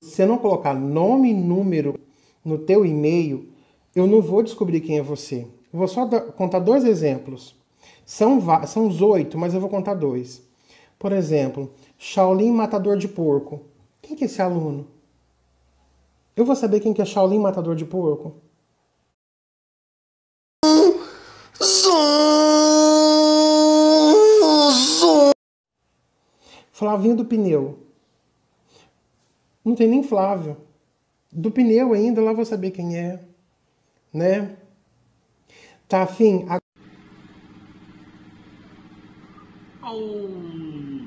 Se não colocar nome e número no teu e-mail, eu não vou descobrir quem é você. Eu vou só contar dois exemplos. São, são os oito, mas eu vou contar dois. Por exemplo, Shaolin Matador de Porco. Quem que é esse aluno? Eu vou saber quem que é Shaolin Matador de Porco? Flavinho do Pneu. Não tem nem Flávio. Do pneu ainda, lá vou saber quem é. Né? Tá afim? A... Oh.